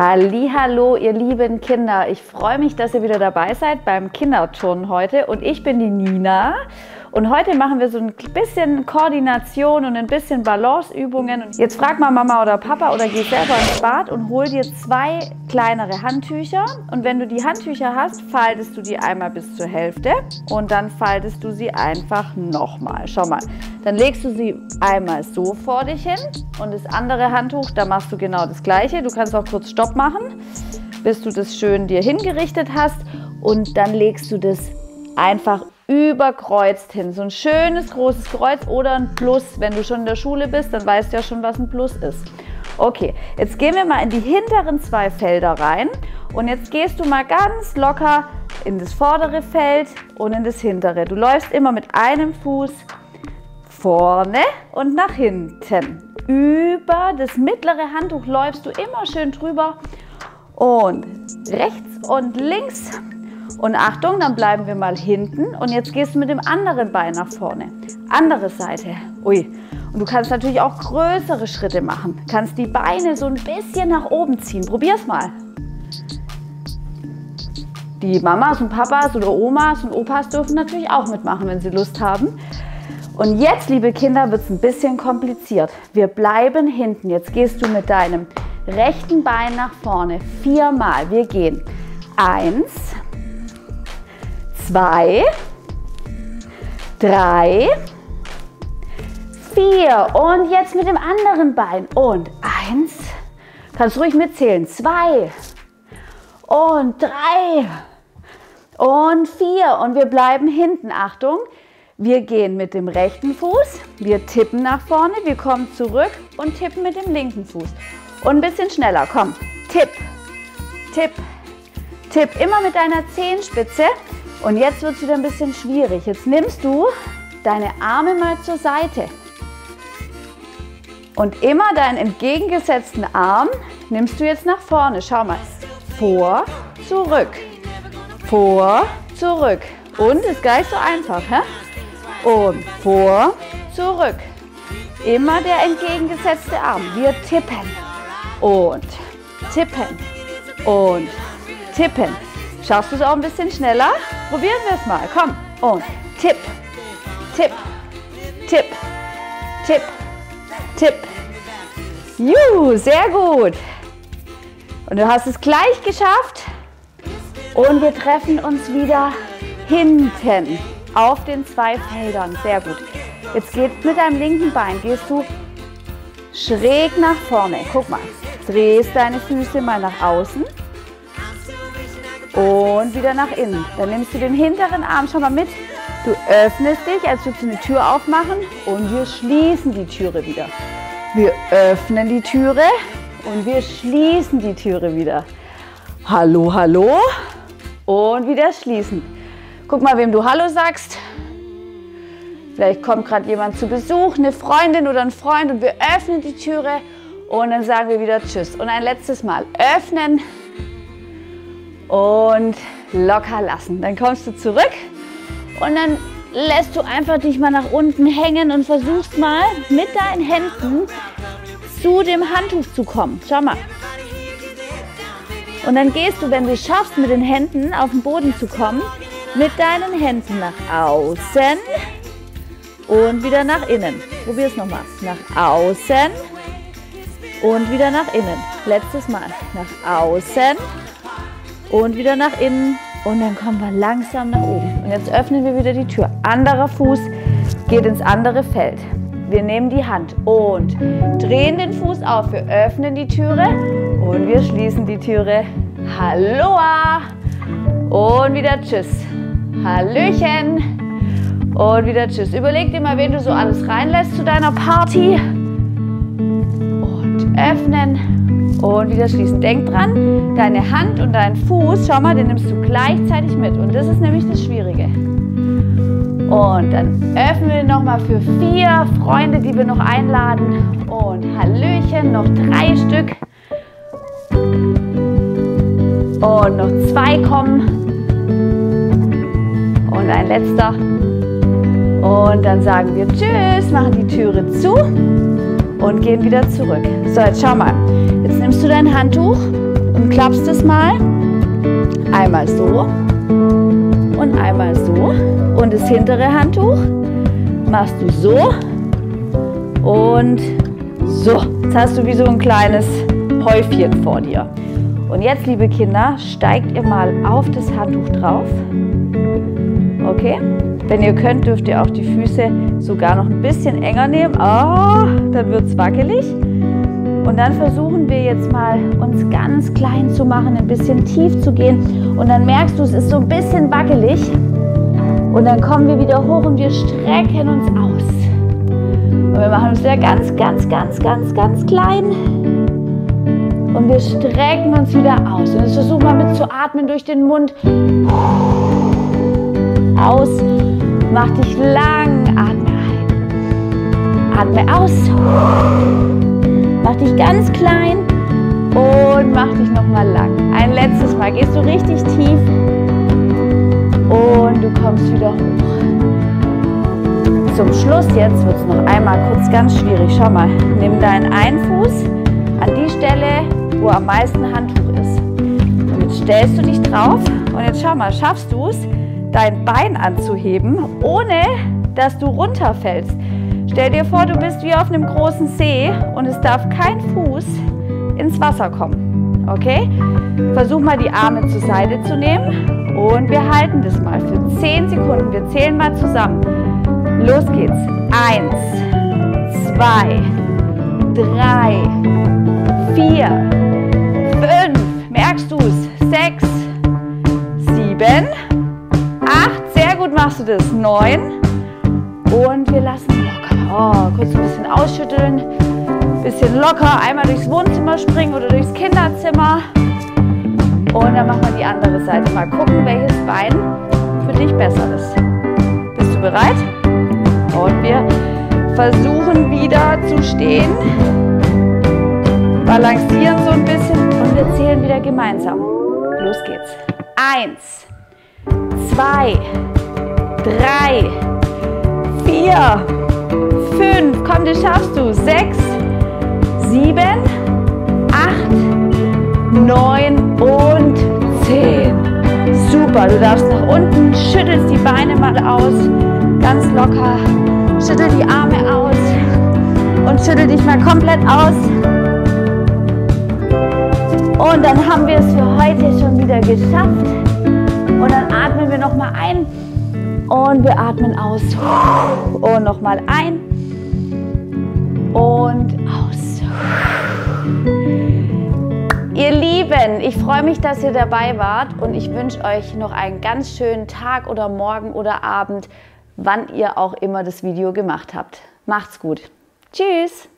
Hallo, ihr lieben Kinder. Ich freue mich, dass ihr wieder dabei seid beim Kinderturnen heute und ich bin die Nina und heute machen wir so ein bisschen Koordination und ein bisschen Balanceübungen. Jetzt frag mal Mama oder Papa oder geh selber ins Bad und hol dir zwei kleinere Handtücher. Und wenn du die Handtücher hast, faltest du die einmal bis zur Hälfte und dann faltest du sie einfach nochmal. Schau mal, dann legst du sie einmal so vor dich hin und das andere Handtuch, da machst du genau das gleiche. Du kannst auch kurz Stopp machen, bis du das schön dir hingerichtet hast und dann legst du das einfach überkreuzt hin. So ein schönes großes Kreuz oder ein Plus. Wenn du schon in der Schule bist, dann weißt du ja schon, was ein Plus ist. Okay, jetzt gehen wir mal in die hinteren zwei Felder rein und jetzt gehst du mal ganz locker in das vordere Feld und in das hintere. Du läufst immer mit einem Fuß vorne und nach hinten. Über das mittlere Handtuch läufst du immer schön drüber und rechts und links und Achtung, dann bleiben wir mal hinten und jetzt gehst du mit dem anderen Bein nach vorne. Andere Seite. Ui. Und du kannst natürlich auch größere Schritte machen. Kannst die Beine so ein bisschen nach oben ziehen. Probier's mal. Die Mamas und Papas oder Omas und Opas dürfen natürlich auch mitmachen, wenn sie Lust haben. Und jetzt, liebe Kinder, wird es ein bisschen kompliziert. Wir bleiben hinten. Jetzt gehst du mit deinem rechten Bein nach vorne. Viermal. Wir gehen. Eins, zwei, drei, vier. Und jetzt mit dem anderen Bein. Und eins, kannst ruhig mitzählen, zwei. Und drei. Und vier. Und wir bleiben hinten, Achtung, wir gehen mit dem rechten Fuß, wir tippen nach vorne, wir kommen zurück und tippen mit dem linken Fuß. Und ein bisschen schneller, komm, tipp, tipp, tipp, immer mit deiner Zehenspitze und jetzt wird es wieder ein bisschen schwierig. Jetzt nimmst du deine Arme mal zur Seite. Und immer deinen entgegengesetzten Arm nimmst du jetzt nach vorne. Schau mal. Vor, zurück. Vor, zurück. Und ist gleich so einfach. Hä? Und vor, zurück. Immer der entgegengesetzte Arm. Wir tippen. Und tippen. Und tippen. Schaffst du es auch ein bisschen schneller? Probieren wir es mal. Komm. Und tipp, tipp, tipp, tipp, tipp. Juhu, sehr gut. Und du hast es gleich geschafft. Und wir treffen uns wieder hinten auf den zwei Feldern. Sehr gut. Jetzt geht mit deinem linken Bein, gehst du schräg nach vorne. Guck mal, drehst deine Füße mal nach außen und wieder nach innen. Dann nimmst du den hinteren Arm schon mal mit. Du öffnest dich, als würdest du eine Tür aufmachen und wir schließen die Türe wieder. Wir öffnen die Türe und wir schließen die Türe wieder. Hallo, hallo und wieder schließen. Guck mal, wem du Hallo sagst. Vielleicht kommt gerade jemand zu Besuch, eine Freundin oder ein Freund und wir öffnen die Türe und dann sagen wir wieder Tschüss. Und ein letztes Mal öffnen, und locker lassen. Dann kommst du zurück und dann lässt du einfach dich mal nach unten hängen und versuchst mal mit deinen Händen zu dem Handtuch zu kommen. Schau mal. Und dann gehst du, wenn du schaffst, mit den Händen auf den Boden zu kommen, mit deinen Händen nach außen und wieder nach innen. Probier es nochmal. Nach außen und wieder nach innen. Letztes Mal. Nach außen und wieder nach innen und dann kommen wir langsam nach oben. Und jetzt öffnen wir wieder die Tür. Anderer Fuß geht ins andere Feld. Wir nehmen die Hand und drehen den Fuß auf. Wir öffnen die Türe und wir schließen die Türe. Halloa! Und wieder Tschüss. Hallöchen! Und wieder Tschüss. Überleg dir mal, wen du so alles reinlässt zu deiner Party. Und öffnen und wieder schließen. Denk dran, deine Hand und dein Fuß, schau mal, den nimmst du gleichzeitig mit. Und das ist nämlich das Schwierige. Und dann öffnen wir nochmal für vier Freunde, die wir noch einladen. Und Hallöchen, noch drei Stück. Und noch zwei kommen. Und ein letzter. Und dann sagen wir Tschüss, machen die Türe zu und gehen wieder zurück. So, jetzt schau mal. Jetzt nimmst du dein Handtuch und klappst es mal. Einmal so und einmal so. Und das hintere Handtuch machst du so und so. Jetzt hast du wie so ein kleines Häufchen vor dir. Und jetzt, liebe Kinder, steigt ihr mal auf das Handtuch drauf. Okay? Wenn ihr könnt, dürft ihr auch die Füße sogar noch ein bisschen enger nehmen. Oh, dann wird es wackelig. Und dann versuchen wir jetzt mal, uns ganz klein zu machen, ein bisschen tief zu gehen. Und dann merkst du, es ist so ein bisschen wackelig. Und dann kommen wir wieder hoch und wir strecken uns aus. Und wir machen uns wieder ganz, ganz, ganz, ganz, ganz klein. Und wir strecken uns wieder aus. Und jetzt versuchen wir mit zu atmen durch den Mund. Aus. Mach dich lang. Atme ein. Atme aus. Mach dich ganz klein. Und mach dich nochmal lang. Ein letztes Mal. Gehst du richtig tief. Und du kommst wieder hoch. Zum Schluss jetzt wird es noch einmal kurz ganz schwierig. Schau mal. Nimm deinen einen Fuß an die Stelle, wo am meisten Handtuch ist. Jetzt stellst du dich drauf und jetzt schau mal, schaffst du es, dein Bein anzuheben, ohne dass du runterfällst. Stell dir vor, du bist wie auf einem großen See und es darf kein Fuß ins Wasser kommen. Okay? Versuch mal die Arme zur Seite zu nehmen und wir halten das mal für 10 Sekunden. Wir zählen mal zusammen. Los geht's. Eins, zwei, drei, vier, fünf. Merkst du's? Sechs, das. Neun. Und wir lassen locker. Oh, kurz ein bisschen ausschütteln. Bisschen locker. Einmal durchs Wohnzimmer springen oder durchs Kinderzimmer. Und dann machen wir die andere Seite. Mal gucken, welches Bein für dich besser ist. Bist du bereit? Und wir versuchen wieder zu stehen. Balancieren so ein bisschen und wir zählen wieder gemeinsam. Los geht's. Eins, zwei, drei, vier, fünf. Komm, das schaffst du. Sechs, sieben, acht, neun und zehn. Super, du darfst nach unten, schüttelst die Beine mal aus, ganz locker. Schüttel die Arme aus und schüttel dich mal komplett aus. Und dann haben wir es für heute schon wieder geschafft. Und dann atmen wir nochmal ein und wir atmen aus. Und nochmal ein und aus. Ihr Lieben, ich freue mich, dass ihr dabei wart und ich wünsche euch noch einen ganz schönen Tag oder Morgen oder Abend wann ihr auch immer das Video gemacht habt. Macht's gut. Tschüss.